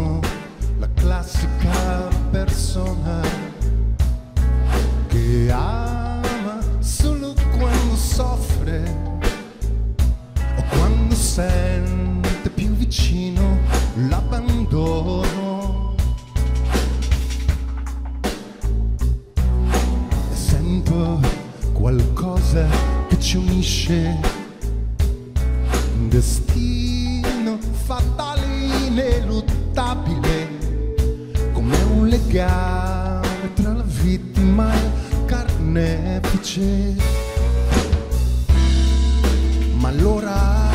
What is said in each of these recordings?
Sono la classica persona che ama solo quando soffre o quando sente più vicino l'abbandono. E sento qualcosa che ci unisce destino legame tra la vittima e il carnefice. Ma allora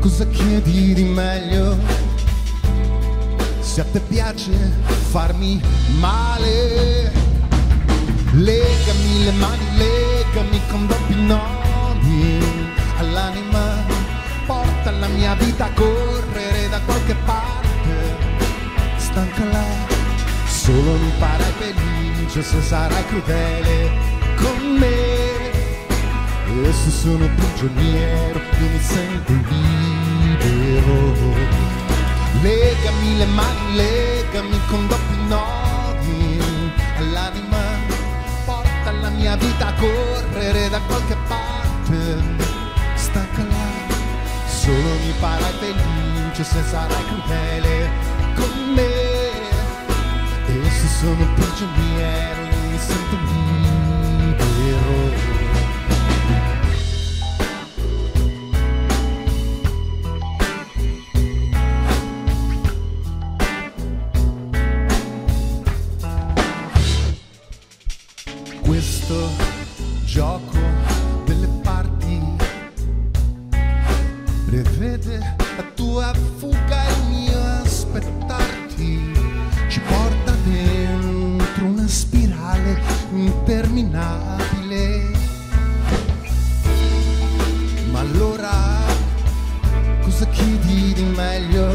cosa chiedi di meglio? Se a te piace farmi male legami le mani legami con doppi nodi all'anima porta la mia vita a solo mi parai felice se sarai crudele con me. E se sono prigioniero più mi sento libero. Legami le mani, legami con doppi nodi all'anima. Porta la mia vita a correre da qualche parte. Stanca là solo mi farai felice se sarai crudele con me sono prigioniero io mi sento libero. Questo gioco delle parti prevede allora cosa chiedi di meglio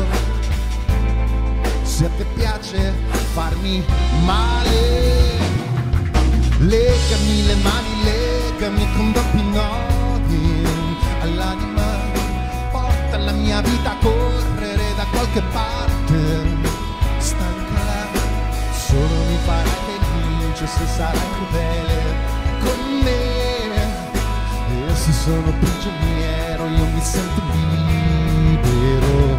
se a te piace farmi male legami le mani legami con doppi nodi all'anima porta la mia vita a correre da qualche parte. Stanca solo mi farai felice se sarai crudele con me. E se sono prigioniero io mi sento libero.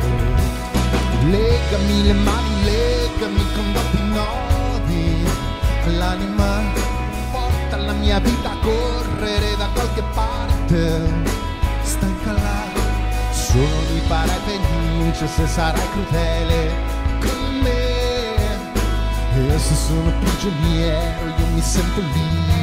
Legami le mani, legami con doppi nodi. All'anima porta la mia vita a correre da qualche parte. Stanca là solo farai felice se sarai crudele con me. E se sono prigioniero io mi sento libero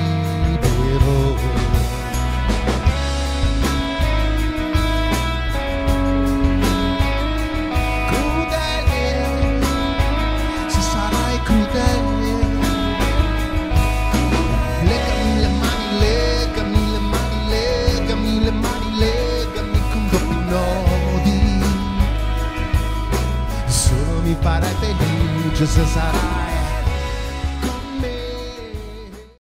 nodi solo mi farai felice se sarai